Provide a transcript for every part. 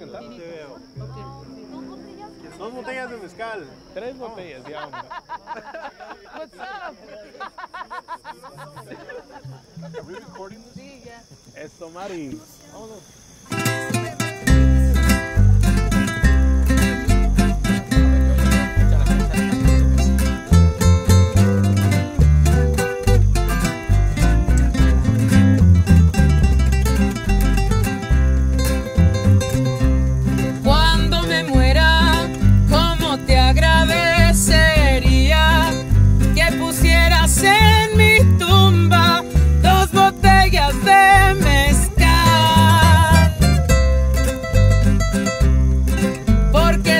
ahorita. Te veo. ¿Dos botellas? Dos botellas de mezcal. Tres botellas, ya, hombre. What's up? Are we recording this? Sí, ya. Esto, Mari. Cuando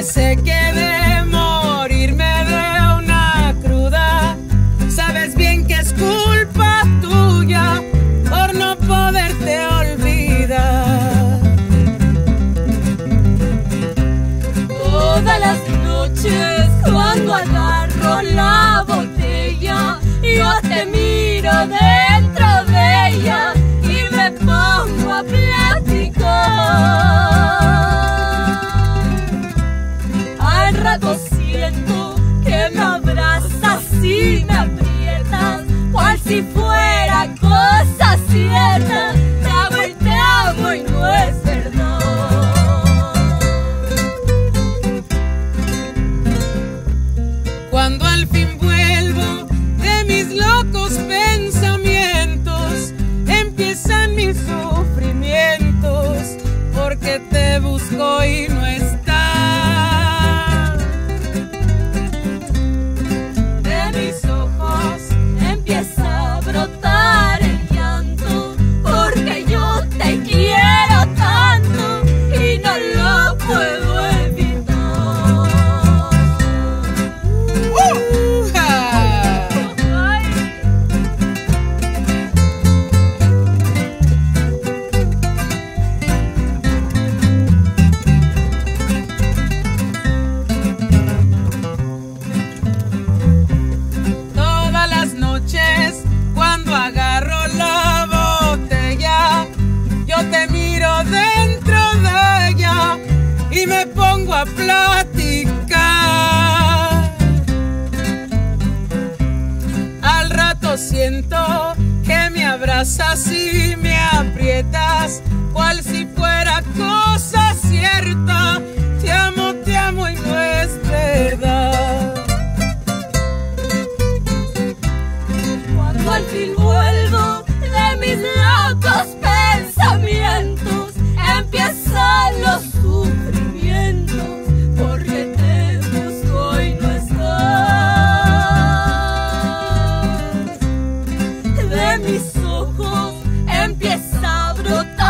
sé que de morirme de una cruda, sabes bien que es culpa tuya por no poderte olvidar. Todas las noches cuando agarro la botella, yo te miro dentro si fuera cosa cierta. Te amo y no es verdad. Cuando al fin vuelvo de mis locos pensamientos, empiezan mis sufrimientos, porque te busco y no estás. Dentro de ella y me pongo a platicar. Al rato siento que me abrazas y me aprietas, disfrutar.